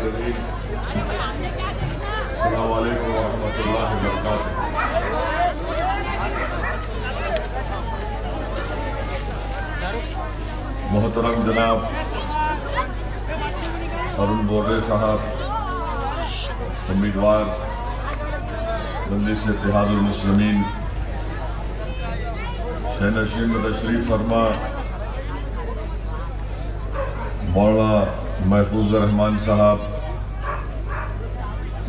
السلام عليكم ورحمة الله وبركاته. محترم جناب ارون بورے صاحب، امیدوار مجلس اتحاد المسلمین شہنشین میں تشریف فرما، مولانا محفوظ الرحمان صاحب،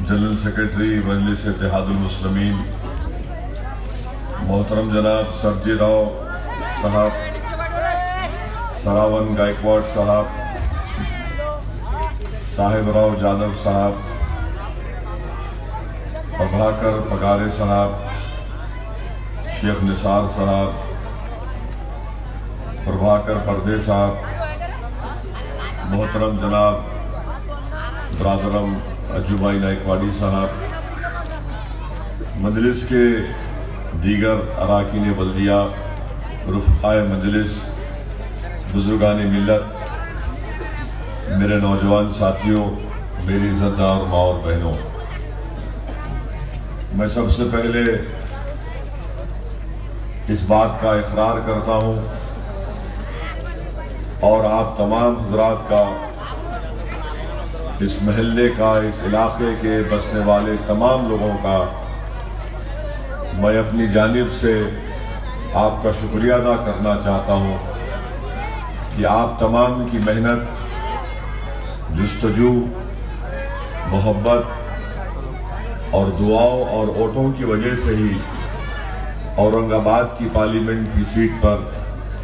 جنرل سیکرٹری مجلس اتحاد المسلمین، محترم جناب سرجی راؤ صاحب، سراون گائکواڈ صاحب صاحب راؤ جادو صاحب پبھاکر پگارے صاحب، شیخ نثار صاحب، پربھاکر پردے صاحب محترم جناب برادرم اجوبائی نائکواڑی صاحب، مجلس کے دیگر اراکین بلدیہ رفقائے مجلس، بزرگان ملت، میرے نوجوان ساتھیوں، میری عزت دار ماں اور بہنوں، میں سب سے پہلے اس بات کا اقرار کرتا ہوں اور آپ تمام حضرات کا اس محلے کا، اس علاقے کے بسنے والے تمام لوگوں کا میں اپنی جانب سے آپ کا شکریہ ادا کرنا چاہتا ہوں کہ آپ تمام کی محنت، جستجو، محبت اور دعاؤں اور ووٹوں کی وجہ سے ہی اورنگ آباد کی پارلیمنٹ کی سیٹ پر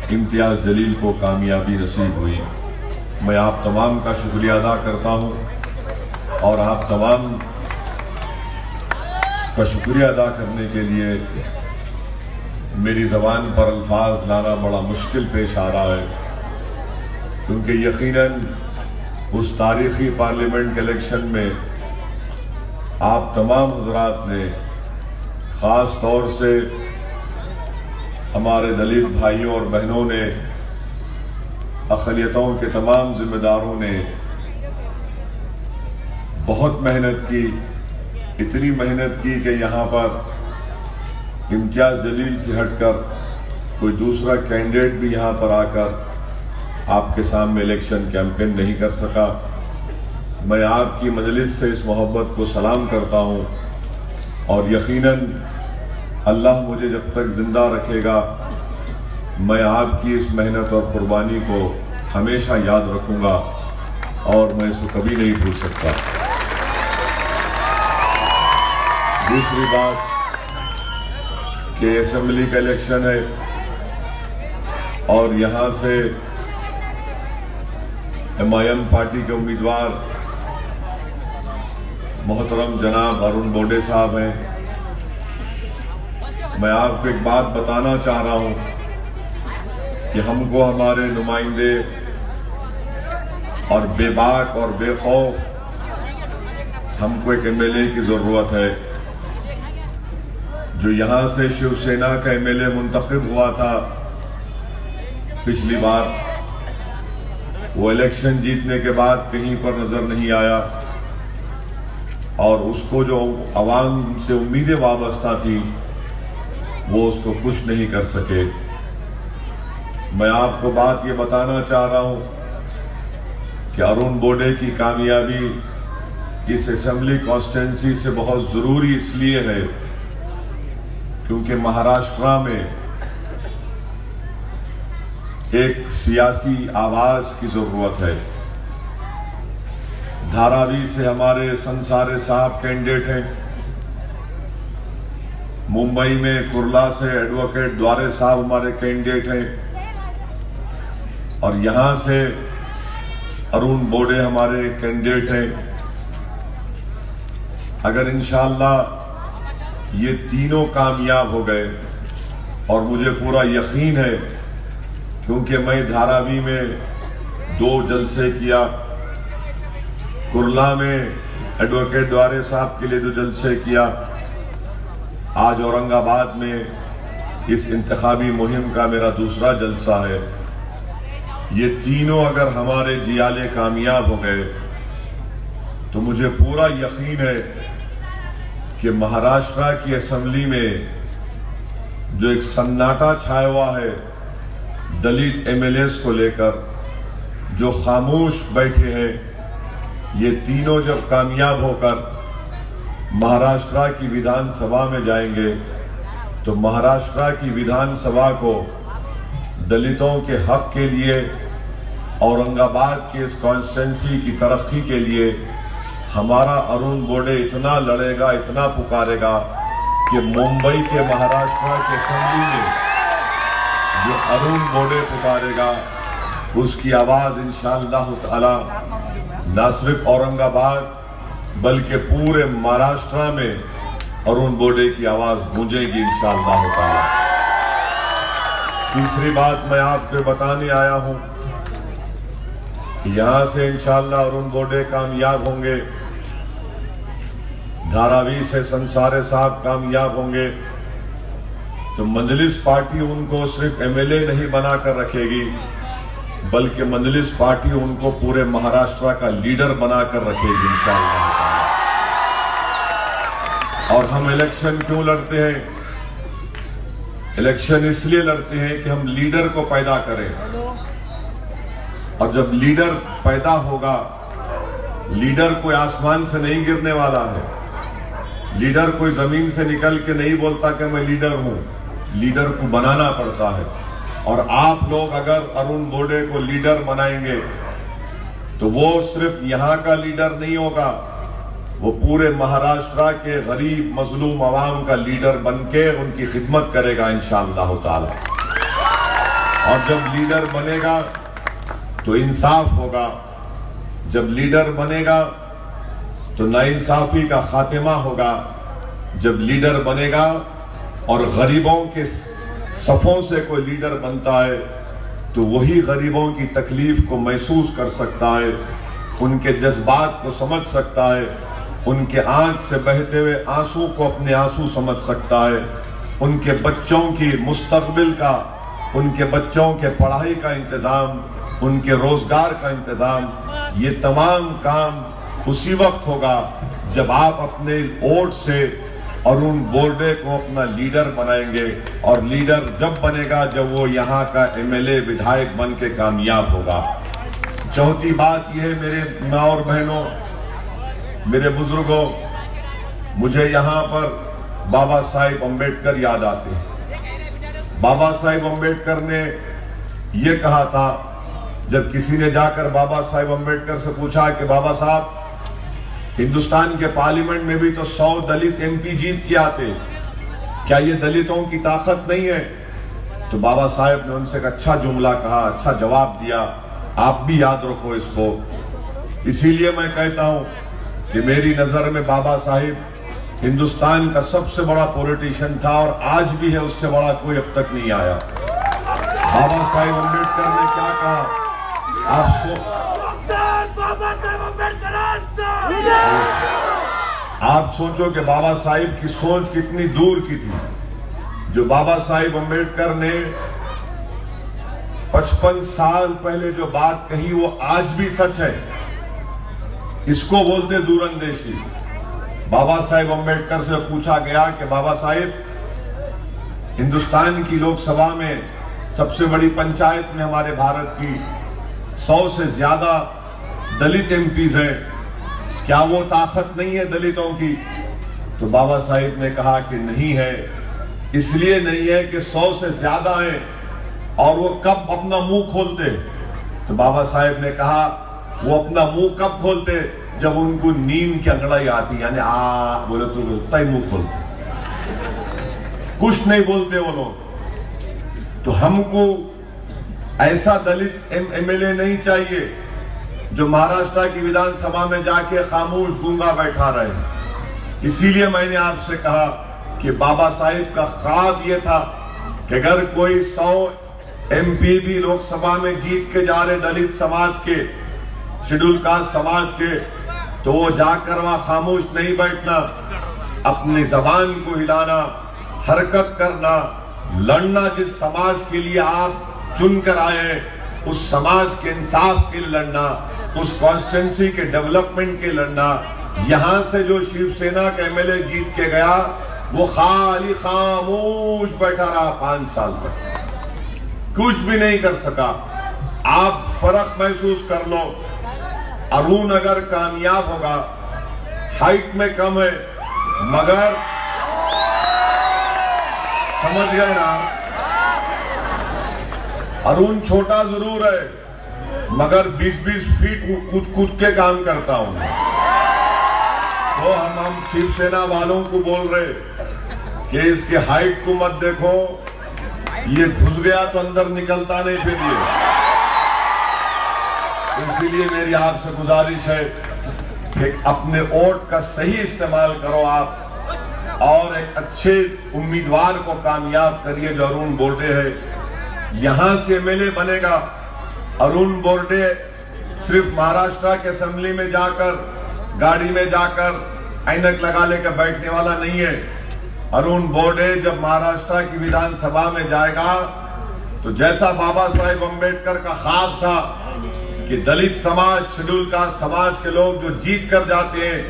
امتیاز جلیل کو کامیابی نصیب ہوئی۔ میں آپ تمام کا شکریہ ادا کرتا ہوں اور آپ تمام کا شکریہ ادا کرنے کے لیے میری زبان پر الفاظ لانا بڑا مشکل پیش آ رہا ہے۔ کیونکہ یقیناً اس تاریخی پارلیمنٹ کے الیکشن میں آپ تمام حضرات نے خاص طور سے ہمارے دلت بھائیوں اور بہنوں نے، اقلیتوں کے تمام ذمہ داروں نے بہت محنت کی، اتنی محنت کی کہ یہاں پر امتیاز جلیل سے ہٹ کر کوئی دوسرا کینڈیڈیٹ بھی یہاں پر آ کر آپ کے سامنے الیکشن کیمپین نہیں کر سکا۔ میں آپ کی مجلس سے اس محبت کو سلام کرتا ہوں اور یقیناً اللہ مجھے جب تک زندہ رکھے گا، میں آپ کی اس محنت اور قربانی کو ہمیشہ یاد رکھوں گا اور میں اس کو کبھی نہیں بھول سکتا۔ دوسری بات کہ اسمبلی کا الیکشن ہے اور یہاں سے ایم آئی ایم پارٹی کے امیدوار محترم جناب ارون بوڈے صاحب ہیں۔ میں آپ کو ایک بات بتانا چاہ رہا ہوں کہ ہم کو ہمارے نمائندے اور بے باک اور بے خوف ہم کو ایک ایم ایل اے کی ضرورت ہے جو یہاں سے شیو سینا کا ایم ایل اے منتخب ہوا تھا پچھلی بار۔ وہ الیکشن جیتنے کے بعد کہیں پر نظر نہیں آیا اور اس کو جو عوام سے امیدیں وابستہ تھی وہ اس کو خوش نہیں کر سکے۔ میں آپ کو بات یہ بتانا چاہ رہا ہوں کہ ارون بوڈے کی کامیابی اس اسمبلی کانسٹینسی سے بہت ضروری اس لیے ہے کیونکہ مہاراشٹرا میں ایک سیاسی آواز کی ضرورت ہے۔ دھاراوی سے ہمارے سنسارے صاحب کینڈیٹ ہیں۔ ممبئی میں کرلا سے ایڈوکیٹ دوارے صاحب ہمارے کینڈیٹ ہیں۔ اور یہاں سے ارون بوڈے ہمارے کینڈیٹ ہیں۔ اگر انشاءاللہ یہ تینوں کامیاب ہو گئے اور مجھے پورا یقین ہے، کیونکہ میں دھاراوی میں دو جلسے کیا کرلا میں ایڈوکیٹ دوارے صاحب کے لیے دو جلسے کیا۔ آج اورنگ آباد میں اس انتخابی مہم کا میرا دوسرا جلسہ ہے۔ یہ تینوں اگر ہمارے جیالے کامیاب ہو گئے، تو مجھے پورا یقین ہے کہ مہاراشٹرا کی اسمبلی میں جو ایک سناٹا چھایا ہوا ہے دلیت ایم ایل ایس کو لے کر جو خاموش بیٹھے ہیں، یہ تینوں جب کامیاب ہو کر مہاراشٹرا کی ودھان سبھا میں جائیں گے، تو مہاراشٹرا کی ودھان سبھا کو دلتوں کے حق کے لیے، اورنگ آباد کے اس کانسٹینسی کی ترقی کے لیے ہمارا ارون بوڈے اتنا لڑے گا، اتنا پکارے گا کہ ممبئی کے مہاراشٹرا کے اسمبلی میں جو ارون بوڈے پکارے گا، اس کی آواز انشاءاللہ تعالی نہ صرف اورنگ آباد بلکہ پورے مہاراشٹرا میں ارون بوڈے کی آواز گونجے گی انشاءاللہ تعالی۔ تیسری بات میں آپ کو بتانے آیا ہوں کہ یہاں سے انشاءاللہ ارون بوڈے کامیاب ہوں گے۔ دھاراوی سے سنسارے صاحب کامیاب ہوں گے۔ تو مجلس پارٹی ان کو صرف ایم ایل اے نہیں بنا کر رکھے گی۔ بلکہ مجلس پارٹی ان کو پورے مہاراشٹرا کا لیڈر بنا کر رکھے گی انشاءاللہ اور ہم الیکشن کیوں لڑتے ہیں؟ الیکشن اس لیے لڑتے ہیں کہ ہم لیڈر کو پیدا کریں۔ اور جب لیڈر پیدا ہوگا، لیڈر کوئی آسمان سے نہیں گرنے والا ہے۔ لیڈر کوئی زمین سے نکل کے نہیں بولتا کہ میں لیڈر ہوں۔ لیڈر کو بنانا پڑتا ہے۔ اور آپ لوگ اگر ارون بوڈے کو لیڈر بنائیں گے، تو وہ صرف یہاں کا لیڈر نہیں ہوگا، وہ پورے مہاراشٹرا کے غریب مظلوم عوام کا لیڈر بن کے ان کی خدمت کرے گا انشاءاللہ تعالی۔ اور جب لیڈر بنے گا تو انصاف ہوگا۔ جب لیڈر بنے گا تو ناانصافی کا خاتمہ ہوگا۔ جب لیڈر بنے گا اور غریبوں کے صفوں سے کوئی لیڈر بنتا ہے تو وہی غریبوں کی تکلیف کو محسوس کر سکتا ہے، ان کے جذبات کو سمجھ سکتا ہے، ان کے آنکھ سے بہتے ہوئے آنسو کو اپنے آنسو سمجھ سکتا ہے۔ ان کے بچوں کی مستقبل کا، ان کے بچوں کے پڑھائی کا انتظام، ان کے روزگار کا انتظام۔ یہ تمام کام اسی وقت ہوگا جب آپ اپنے ووٹ سے ارون بورڈے کو اپنا لیڈر بنائیں گے اور لیڈر جب بنے گا جب وہ یہاں کا ایم ایل اے ودھائک بن کے کامیاب ہوگا۔ چوتھی بات یہ ہے میرے ماں اور بہنوں، میرے بزرگوں، مجھے یہاں پر بابا صاحب امبیڈکر یاد آتے ہیں۔ بابا صاحب امبیڈکر نے یہ کہا تھا، جب کسی نے جا کر بابا صاحب امبیڈکر سے پوچھا کہ بابا صاحب ہندوستان کے پارلیمنٹ میں بھی تو سو دلت ایم پی جیت کے آتے۔ کیا یہ دلتوں کی طاقت نہیں ہے؟ تو بابا صاحب نے ان سے ایک اچھا جملہ کہا اچھا جواب دیا۔ آپ بھی یاد رکھو اس کو۔ اسی لیے میں کہتا ہوں کہ میری نظر میں بابا صاحب ہندوستان کا سب سے بڑا پولیٹیشن تھا اور آج بھی ہے، اس سے بڑا کوئی اب تک نہیں آیا۔ بابا صاحب امبیڈکر نے کیا کہا؟ آپ سو آپ سوچو کہ بابا صاحب کی سوچ کتنی دور کی تھی۔ جو بابا صاحب امبیڈکر نے پچپن سال پہلے جو بات کہی، وہ آج بھی سچ ہے۔ اس کو بولتے دور اندیشی بابا صاحب امبیڈکر سے پوچھا گیا کہ بابا صاحب، ہندوستان کی لوک سبھا میں سب سے بڑی پنچایت میں ہمارے بھارت کی سو سے زیادہ دلت ایم پیز ہیں کیا وہ طاقت نہیں ہے دلتوں کی؟ تو بابا صاحب نے کہا کہ نہیں ہے۔ اس لیے نہیں ہے کہ سو سے زیادہ ہیں اور وہ کب اپنا منہ کھولتے۔ تو بابا صاحب نے کہا، وہ اپنا منہ کب کھولتے؟ جب ان کو نیند کی انگڑائی آتی یعنی آ، بولے تو ہی منہ کھولتے۔ کچھ نہیں بولتے وہ لوگ۔ تو ہم کو ایسا دلت ایم ایل اے نہیں چاہیے۔ جو مہاراشٹرا کی ودان سبھا میں جا کے خاموش گونگا بیٹھا رہے اسی لیے میں نے آپ سے کہا کہ بابا صاحب کا خواب یہ تھا کہ اگر کوئی سو ایم پی بھی لوک سبھا میں جیت کے جا رہے دلت سماج کے، شیڈول کاسٹ سماج کے، تو وہ جا کر وہاں خاموش نہیں بیٹھنا، اپنی زبان کو ہلانا، حرکت کرنا، لڑنا جس سماج کے لیے آپ چن کر آئے اس سماج کے انصاف کے لیے لڑنا اس کانسٹنسی کے ڈیولپمنٹ کے لڑنا، یہاں سے جو شیو سینا کا ایم ایل اے جیت کے گیا، وہ خالی خاموش بیٹھا رہا پانچ سال تک۔ کچھ بھی نہیں کر سکا۔ آپ فرق محسوس کر لو۔ ارون اگر کامیاب ہوگا ہائٹ میں کم ہے، مگر سمجھ گئے نا؟ ارون چھوٹا ضرور ہے۔ مگر بیس بیس فیٹ کود کود کے کام کرتا ہوں۔ تو ہم ہم شیو سینا والوں کو بول رہے کہ اس کے ہائٹ کو مت دیکھو، یہ گھس گیا تو اندر نکلتا نہیں پھر یہ۔ اسی لیے میری آپ سے گزارش ہے کہ اپنے اوٹ کا صحیح استعمال کرو آپ۔ اور ایک اچھے امیدوار کو کامیاب کریے، جو ارون بورڈے ہے یہاں سے ایم ایل اے بنے گا۔ ارون بورڈے صرف مہاراشٹرا کے اسمبلی میں جا کر، گاڑی میں جا کر اینک لگا لے کے بیٹھنے والا نہیں ہے۔ ارون بورڈے جب مہاراشٹرا کی ویدان سبھا میں جائے گا، تو جیسا بابا صاحب امبیڈکر کا خواب تھا کہ دلت سماج شیڈول کا سماج کے لوگ جو جیت کر جاتے ہیں،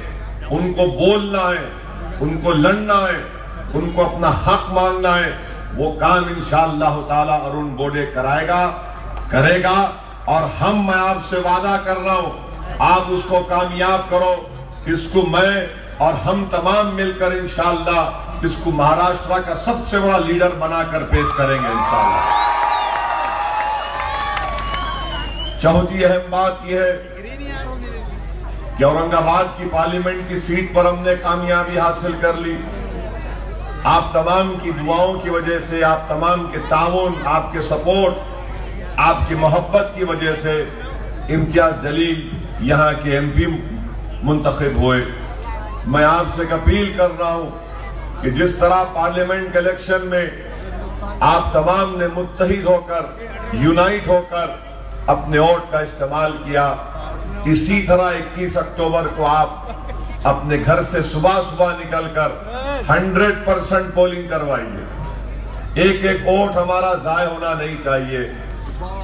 ان کو بولنا ہے، ان کو لڑنا ہے، ان کو اپنا حق مانگنا ہے، وہ کام انشاءاللہ تعالی ارون بوڈے کرائے گا۔ کرے گا اور ہم میں آپ سے وعدہ کر رہا ہوں، آپ اس کو کامیاب کرو، اس کو میں اور ہم تمام مل کر انشاءاللہ اس کو مہاراشٹرا کا سب سے بڑا لیڈر بنا کر پیش کریں گے انشاءاللہ۔ چوتھی اہم بات یہ ہے کہ اورنگ آباد کی پارلیمنٹ کی سیٹ پر ہم نے کامیابی حاصل کر لی۔ آپ تمام کی دعاؤں کی وجہ سے، آپ تمام کے تعاون، آپ کے سپورٹ آپ کی محبت کی وجہ سے امتیاز جلیل یہاں کے ایم پی منتخب ہوئے۔ میں آپ سے اپیل کر رہا ہوں کہ جس طرح پارلیمنٹ الیکشن میں آپ تمام نے متحد ہو کر، یونائٹ ہو کر اپنے ووٹ کا استعمال کیا، اسی طرح اکیس اکتوبر کو آپ اپنے گھر سے صبح صبح نکل کر ہنڈریڈ پرسنٹ پولنگ کروائیے۔ ایک ایک ووٹ ہمارا ضائع ہونا نہیں چاہیے۔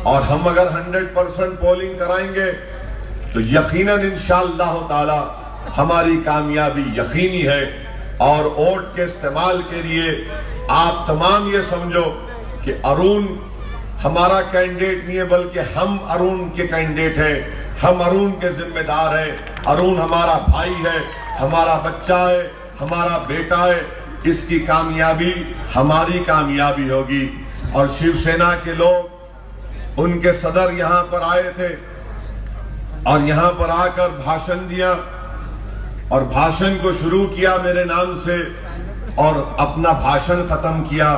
اور ہم اگر ہنڈریڈ پرسنٹ پولنگ کرائیں گے، تو یقیناً انشاءاللہ تعالی ہماری کامیابی یقینی ہے۔ اور ووٹ کے استعمال کے لیے آپ تمام یہ سمجھو کہ ارون ہمارا کینڈیٹ نہیں ہے، بلکہ ہم ارون کے کینڈیٹ ہیں۔ ہم ارون کے ذمہ دار ہیں۔ ارون ہمارا بھائی ہے، ہمارا بچہ ہے، ہمارا بیٹا ہے۔ اس کی کامیابی ہماری کامیابی ہوگی۔ اور شیو سینا کے لوگ ان کے صدر یہاں پر آئے تھے اور یہاں پر آ کر بھاشن دیا اور بھاشن کو شروع کیا میرے نام سے اور اپنا بھاشن ختم کیا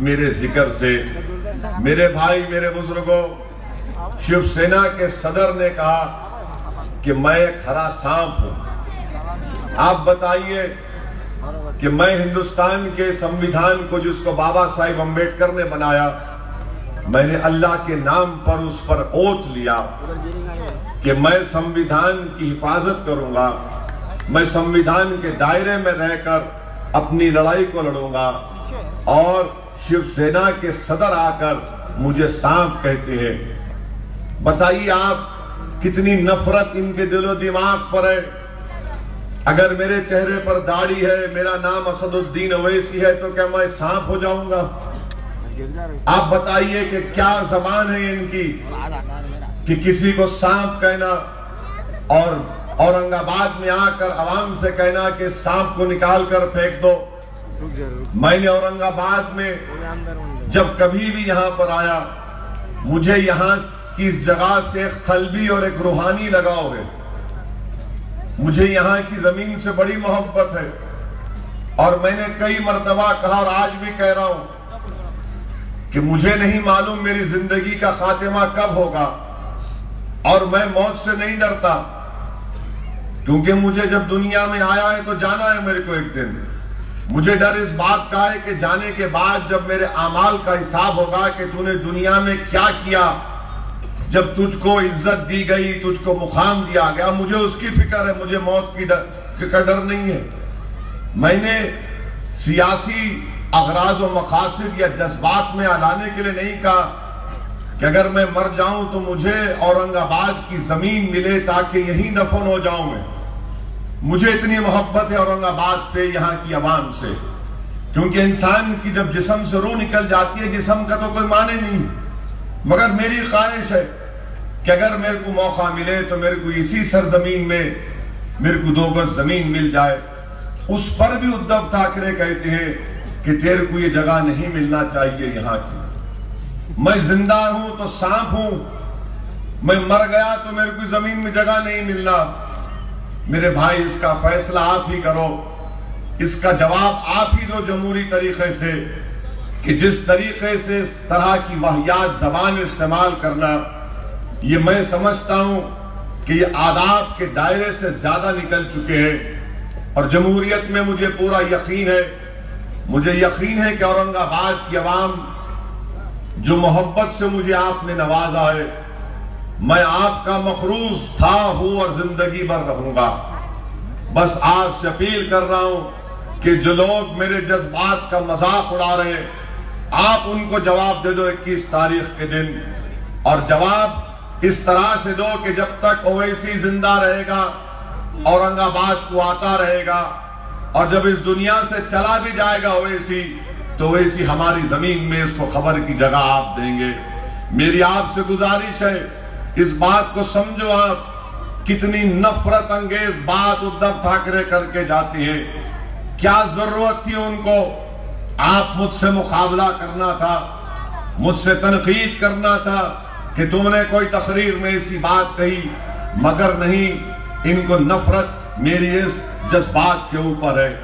میرے ذکر سے۔ میرے بھائی، میرے بزرگوں، شیو سینا کے صدر نے کہا کہ میں ایک ہرا سانپ ہوں۔ آپ بتائیے کہ میں ہندوستان کے سمویدھان کو، جس کو بابا صاحب امبیڈکر نے بنایا میں نے اللہ کے نام پر اس پر اوت لیا کہ میں سمویدھان کی حفاظت کروں گا، میں سمویدھان کے دائرے میں رہ کر اپنی لڑائی کو لڑوں گا اور شیو سینا کے صدر آ کر مجھے سانپ کہتے ہیں۔ بتائیے آپ کتنی نفرت ان کے دل و دماغ پر ہے؟ اگر میرے چہرے پر داڑھی ہے، میرا نام اسد الدین اویسی ہے، تو کیا میں سانپ ہو جاؤں گا؟ آپ بتائیے کہ کیا زبان ہے ان کی کہ کسی کو سانپ کہنا اور اورنگ آباد میں آ کر عوام سے کہنا کہ سانپ کو نکال کر پھینک دو۔ میں نے اورنگ آباد میں جب کبھی بھی یہاں پر آیا، مجھے یہاں کی اس جگہ سے ایک قلبی اور ایک روحانی لگاؤ ہے۔ مجھے یہاں کی زمین سے بڑی محبت ہے۔ اور میں نے کئی مرتبہ کہا اور آج بھی کہہ رہا ہوں کہ مجھے نہیں معلوم میری زندگی کا خاتمہ کب ہوگا اور میں موت سے نہیں ڈرتا۔ کیونکہ مجھے جب دنیا میں آیا ہے تو جانا ہے میرے کو ایک دن۔ مجھے ڈر اس بات کا ہے کہ جانے کے بعد جب میرے اعمال کا حساب ہوگا کہ تو نے دنیا میں کیا کیا، جب تجھ کو عزت دی گئی، تجھ کو مقام دیا گیا، مجھے اس کی فکر ہے، مجھے موت کی کا ڈر نہیں ہے۔ میں نے سیاسی اغراض و مقاصد یا جذبات میں آلانے کے لیے نہیں کہا کہ اگر میں مر جاؤں تو مجھے اورنگ آباد کی زمین ملے تاکہ یہیں دفن ہو جاؤں میں۔ مجھے اتنی محبت ہے اورنگ آباد سے، یہاں کی عوام سے۔ کیونکہ انسان کی جب جسم سے روح نکل جاتی ہے، جسم کا تو کوئی معنی نہیں۔ مگر میری خواہش ہے کہ اگر میرے کو موقع ملے تو میرے کو اسی سرزمین میں، میرے کو دو گز زمین مل جائے۔ اس پر بھی ادھو ٹھاکرے کہتے ہیں کہ تیرے کو یہ جگہ نہیں ملنا چاہیے یہاں کی۔ میں زندہ ہوں تو سانپ ہوں۔ میں مر گیا تو میرے کو زمین میں جگہ نہیں ملنا۔ میرے بھائی، اس کا فیصلہ آپ ہی کرو۔ اس کا جواب آپ ہی دو جمہوری طریقے سے۔ کہ جس طریقے سے اس طرح کی واحیات زبان استعمال کرنا، یہ میں سمجھتا ہوں کہ یہ آداب کے دائرے سے زیادہ نکل چکے ہیں۔ اور جمہوریت میں مجھے پورا یقین ہے مجھے یقین ہے کہ اورنگ آباد کی عوام جو محبت سے مجھے آپ نے نوازا ہے، میں آپ کا مخروض تھا، ہوں اور زندگی بھر رہوں گا۔ بس آپ سے اپیل کر رہا ہوں کہ جو لوگ میرے جذبات کا مذاق اڑا رہے ہیں، آپ ان کو جواب دے دو اکیس تاریخ کے دن۔ اور جواب اس طرح سے دو کہ جب تک اویسی زندہ رہے گا، اورنگ آباد کو آتا رہے گا۔ اور جب اس دنیا سے چلا بھی جائے گا اویسی، تو اویسی ہماری زمین میں اس کو خبر کی جگہ آپ دیں گے۔ میری آپ سے گزارش ہے، اس بات کو سمجھو آپ، کتنی نفرت انگیز بات ادھو ٹھاکرے کر کے جاتی ہیں کیا ضرورت تھی ان کو؟ آپ مجھ سے مقابلہ کرنا تھا، مجھ سے تنقید کرنا تھا کہ تم نے کوئی تقریر میں اسی بات کہی، مگر نہیں، ان کو نفرت میری اس جذبات کے اوپر ہے۔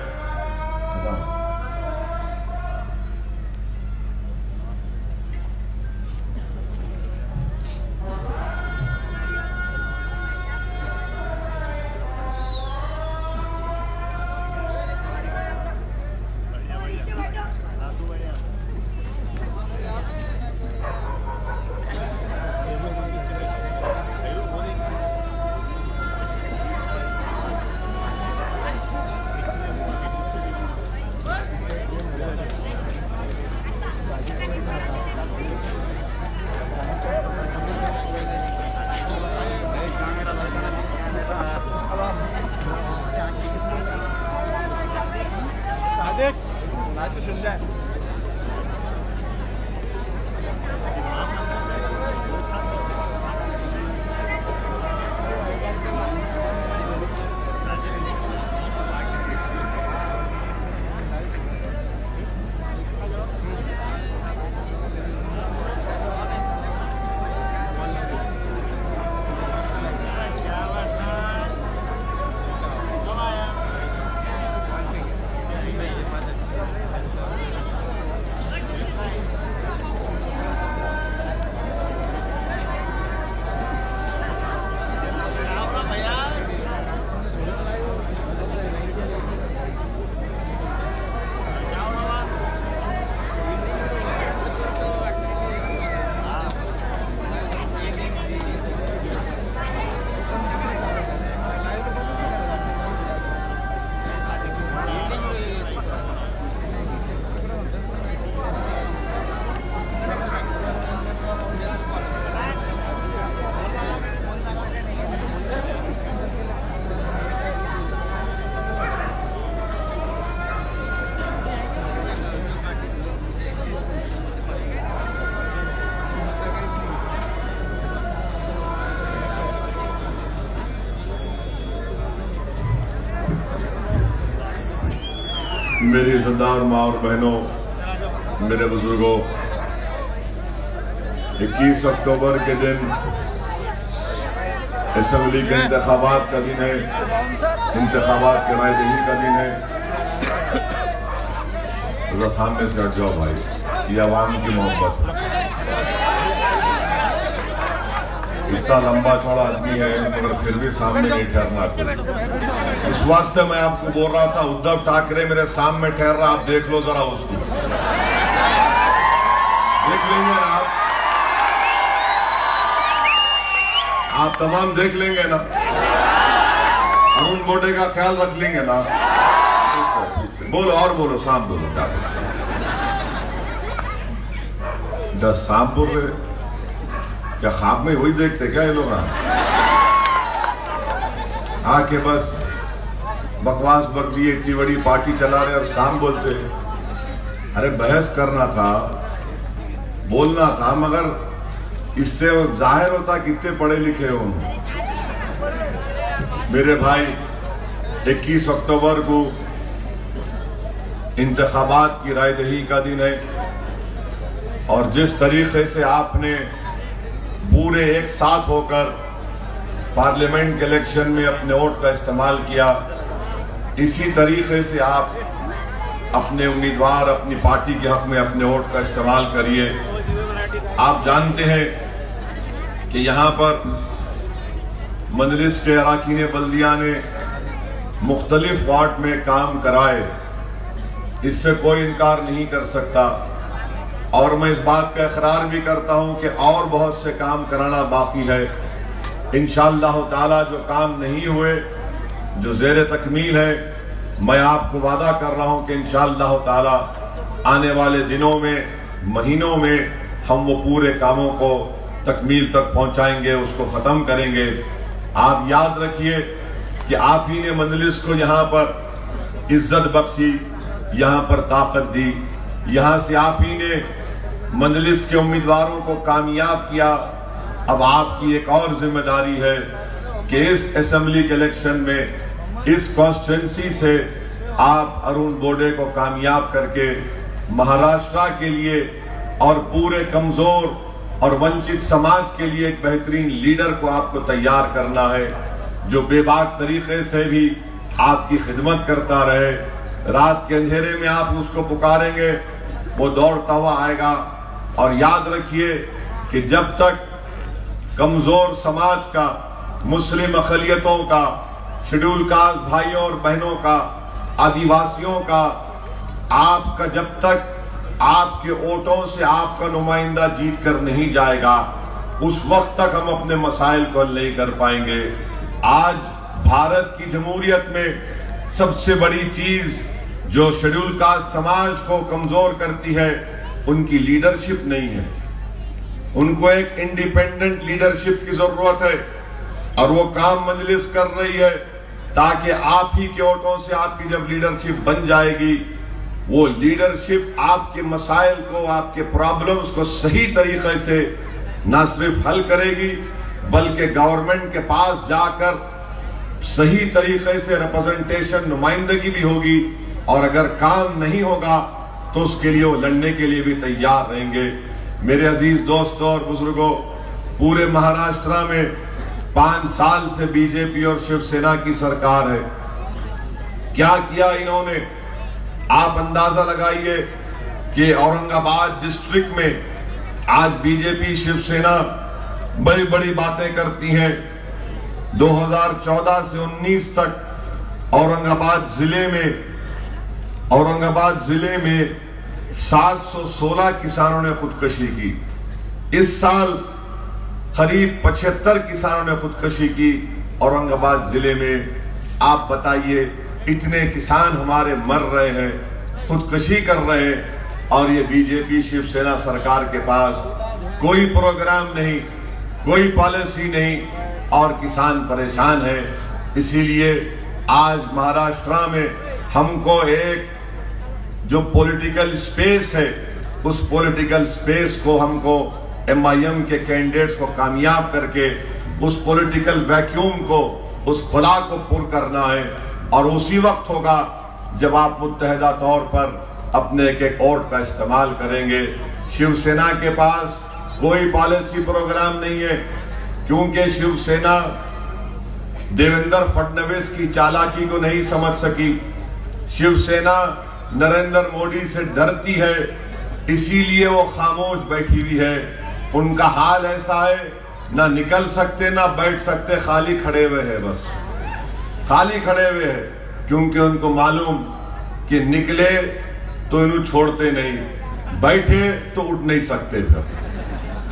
میری عزتدار ماں اور بہنوں، میرے بزرگوں، اکیس اکتوبر کے دن اسمبلی کے انتخابات کا دن ہے، انتخابات کے رائے دہی کا دن ہے۔ سامنے سے ہٹ جاؤ بھائی، یہ عوام کی محبت۔ اتنا لمبا چوڑا آدمی ہے، مگر پھر بھی سامنے نہیں ٹھہرنا۔ اس واسطے میں آپ کو بول رہا تھا ادھو ٹھاکرے میرے سامنے ٹھہر رہا، آپ دیکھ لو ذرا اس کو۔ دیکھ لیں گے نا آپ۔ آپ تمام دیکھ لیں گے نا۔ ارون بوڈے کا خیال رکھ لیں گے نا بولو، اور بولو سام بولو۔ کیا بولو دس سام بول رہے۔ کیا خواب میں وہی دیکھتے کیا یہ لوگ آ کے بس۔ بکواس بک دیے اتنی بڑی پارٹی چلا رہے اور سام بولتے ارے بحث کرنا تھا، بولنا تھا، مگر اس سے ظاہر ہوتا کتنے پڑھے لکھے ہوں۔ میرے بھائی، اکیس اکتوبر کو انتخابات کی رائے دہی کا دن ہے۔ اور جس طریقے سے آپ نے پورے ایک ساتھ ہو کر پارلیمنٹ کے الیکشن میں اپنے ووٹ کا استعمال کیا اسی طریقے سے آپ اپنے امیدوار، اپنی پارٹی کے حق میں اپنے ووٹ کا استعمال کریے۔ آپ جانتے ہیں کہ یہاں پر مجلس کے اراکین بلدیہ نے مختلف وارڈ میں کام کرائے۔ اس سے کوئی انکار نہیں کر سکتا۔ اور میں اس بات کا اقرار بھی کرتا ہوں کہ اور بہت سے کام کرانا باقی ہے۔ انشاءاللہ تعالی جو کام نہیں ہوئے جو زیر تکمیل ہے میں آپ کو وعدہ کر رہا ہوں کہ انشاءاللہ تعالی آنے والے دنوں میں، مہینوں میں ہم وہ پورے کاموں کو تکمیل تک پہنچائیں گے، اس کو ختم کریں گے۔ آپ یاد رکھیے کہ آپ ہی نے مجلس کو یہاں پر عزت بخشی، یہاں پر طاقت دی۔ یہاں سے آپ ہی نے مجلس کے امیدواروں کو کامیاب کیا۔ اب آپ کی ایک اور ذمہ داری ہے کہ اس اسمبلی کے الیکشن میں اس کانسٹینسی سے آپ ارون بوڈے کو کامیاب کر کے مہاراشٹرا کے لیے اور پورے کمزور اور ونچت سماج کے لیے ایک بہترین لیڈر کو آپ کو تیار کرنا ہے، جو بے باک طریقے سے بھی آپ کی خدمت کرتا رہے۔ رات کے اندھیرے میں آپ اس کو پکاریں گے، وہ دوڑتا ہوا آئے گا۔ اور یاد رکھیے کہ جب تک کمزور سماج کا، مسلم اقلیتوں کا شیڈول کاز بھائیوں اور بہنوں کا، آدیواسیوں کا، آپ کا جب تک آپ کے اوٹوں سے آپ کا نمائندہ جیت کر نہیں جائے گا، اس وقت تک ہم اپنے مسائل کو حل نہیں کر پائیں گے۔ آج بھارت کی جمہوریت میں سب سے بڑی چیز جو شیڈول کا سماج کو کمزور کرتی ہے، ان کی لیڈرشپ نہیں ہے۔ ان کو ایک انڈیپینڈنٹ لیڈرشپ کی ضرورت ہے اور وہ کام مجلس کر رہی ہے۔ تاکہ آپ ہی کے اوٹوں سے آپ کی جب لیڈرشپ بن جائے گی، وہ لیڈرشپ آپ کے مسائل کو، آپ کے پرابلمز کو صحیح طریقے سے نہ صرف حل کرے گی، بلکہ گورنمنٹ کے پاس جا کر صحیح طریقے سے ریپرزنٹیشن نمائندگی بھی ہوگی۔ اور اگر کام نہیں ہوگا، تو اس کے لیے وہ لڑنے کے لیے بھی تیار رہیں گے۔ میرے عزیز دوستوں اور بزرگوں، پورے مہاراشٹرا میں پانچ سال سے بی جے پی اور شیو سینا کی سرکار ہے۔ کیا کیا انہوں نے؟ آپ اندازہ لگائیے کہ اورنگ آباد ڈسٹرکٹ میں آج بی جے پی، شیو سینا بڑی بڑی باتیں کرتی ہیں۔ دو ہزار چودہ سے انیس تک اورنگ آباد ضلع میں، اورنگ آباد ضلع میں سات سو سولہ کسانوں نے خودکشی کی۔ اس سال قریب پچھتر کسانوں نے خودکشی کی۔ اورنگ آباد ضلع میں آپ بتائیے، اتنے کسان ہمارے مر رہے ہیں، خودکشی کر رہے ہیں، اور یہ بی جے پی شیو سینا سرکار کے پاس کوئی پروگرام نہیں، کوئی پالیسی نہیں، اور کسان پریشان ہے اسی لیے آج مہاراشٹرا میں ہم کو ایک جو پولیٹیکل سپیس ہے، اس پولیٹیکل سپیس کو ہم کو ایم آئی ایم کے کینڈیٹس کو کامیاب کر کے اس پولیٹیکل ویکیوم کو، اس خلا کو پر کرنا ہے۔ اور اسی وقت ہوگا جب آپ متحدہ طور پر اپنے ایک ایک اوٹ کا استعمال کریں گے۔ شیو سینا کے پاس کوئی پالیسی پروگرام نہیں ہے۔ کیونکہ شیو سینا دیوندر فٹنویس کی چالاکی کو نہیں سمجھ سکی۔ شیو سینا نریندر موڈی سے ڈرتی ہے، اسی لیے وہ خاموش بیٹھی ہوئی ہے۔ ان کا حال ایسا ہے، نہ نکل سکتے، نہ بیٹھ سکتے، خالی کھڑے ہوئے ہیں بس۔ خالی کھڑے ہوئے ہیں، کیونکہ ان کو معلوم کہ نکلے تو انہوں چھوڑتے نہیں، بیٹھے تو اٹھ نہیں سکتے پھر۔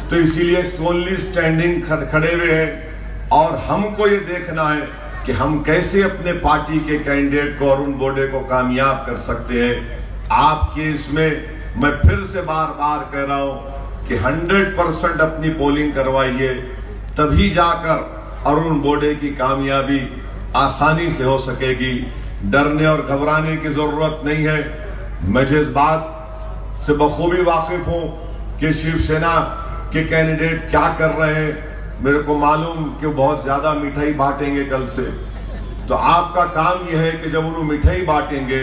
تو اسی لیے سونلی سٹینڈنگ کھڑے ہوئے ہیں۔ اور ہم کو یہ دیکھنا ہے کہ ہم کیسے اپنے پارٹی کے کینڈیٹ کو ارون بوڈے کو کامیاب کر سکتے ہیں۔ آپ کے اس میں میں پھر سے بار بار کہہ رہا ہوں کہ ہنڈریڈ پرسنٹ اپنی پولنگ کروائیے، تبھی جا کر ارون بوڈے کی کامیابی آسانی سے ہو سکے گی۔ ڈرنے اور گھبرانے کی ضرورت نہیں ہے۔ مجھے اس بات سے بخوبی واقف ہوں کہ شیو سینا کے کینڈیڈیٹ کیا کر رہے ہیں، میرے کو معلوم کہ وہ بہت زیادہ مٹھائی بانٹیں گے کل سے۔ تو آپ کا کام یہ ہے کہ جب انہوں مٹھائی بانٹیں گے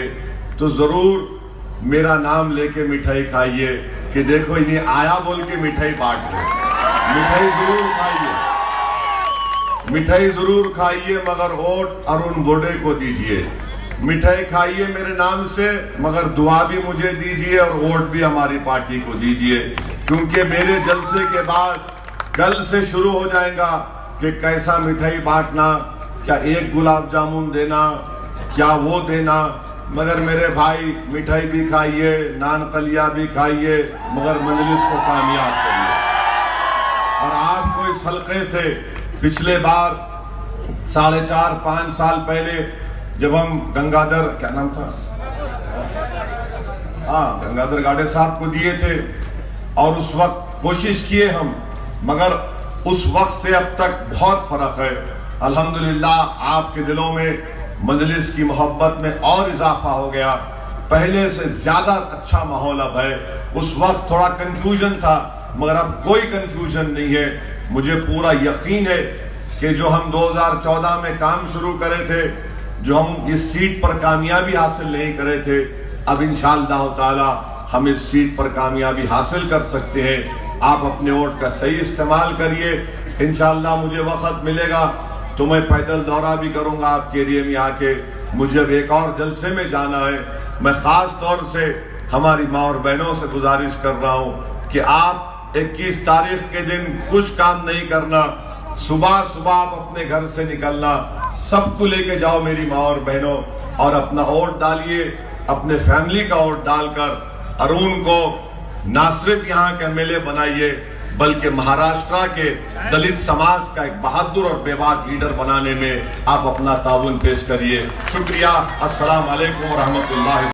تو ضرور میرا نام لے کے مٹھائی کھائیے کہ دیکھو انہیں آیا بول کے مٹھائی بانٹ لے مٹھائی ضرور کھائیے۔ مٹھائی ضرور کھائیے مگر ووٹ ارون بوڈے کو دیجیے۔ مٹھائی کھائیے میرے نام سے مگر دعا بھی مجھے دیجیے اور ووٹ بھی ہماری پارٹی کو دیجیے۔ کیونکہ میرے جلسے کے بعد کل سے شروع ہو جائے گا کہ کیسا مٹھائی بانٹنا کیا ایک گلاب جامن دینا، کیا وہ دینا مگر میرے بھائی، مٹھائی بھی کھائیے نان قلیہ بھی کھائیے، مگر مجلس کو کامیاب کریے۔ اور آپ کو اس حلقے سے پچھلے بار ساڑھے چار، پانچ سال پہلے جب ہم گنگادر، کیا نام تھا؟ ہاں گنگادر گاڑے صاحب کو دیے تھے اور اس وقت کوشش کیے ہم، مگر اس وقت سے اب تک بہت فرق ہے۔ الحمدللہ، آپ کے دلوں میں مجلس کی محبت میں اور اضافہ ہو گیا۔ پہلے سے زیادہ اچھا ماحول اب ہے۔ اس وقت تھوڑا کنفیوژن تھا، مگر اب کوئی کنفیوژن نہیں ہے۔ مجھے پورا یقین ہے کہ جو ہم دو ہزار چودہ میں کام شروع کرے تھے، جو ہم اس سیٹ پر کامیابی حاصل نہیں کرے تھے، اب انشاءاللہ تعالی ہم اس سیٹ پر کامیابی حاصل کر سکتے ہیں۔ آپ اپنے ووٹ کا صحیح استعمال کریے۔ انشاءاللہ مجھے وقت ملے گا۔ تو میں پیدل دورہ بھی کروں گا آپ کے ایریے میں آ کے۔ مجھے اب ایک اور جلسے میں جانا ہے۔ میں خاص طور سے ہماری ماں اور بہنوں سے گزارش کر رہا ہوں کہ آپ اکیس تاریخ کے دن کچھ کام نہیں کرنا، صبح صبح آپ اپنے گھر سے نکلنا، سب کو لے کے جاؤ میری ماں اور بہنوں، اور اپنا ووٹ ڈالیے، اپنے فیملی کا ووٹ ڈال کر۔ ارون کو نہ صرف یہاں کے ایم ایل اے بنائیے۔ بلکہ مہاراشٹرا کے دلت سماج کا ایک بہادر اور بے باک لیڈر بنانے میں آپ اپنا تعاون پیش کریے۔ شکریہ۔ السلام علیکم ورحمۃ اللہ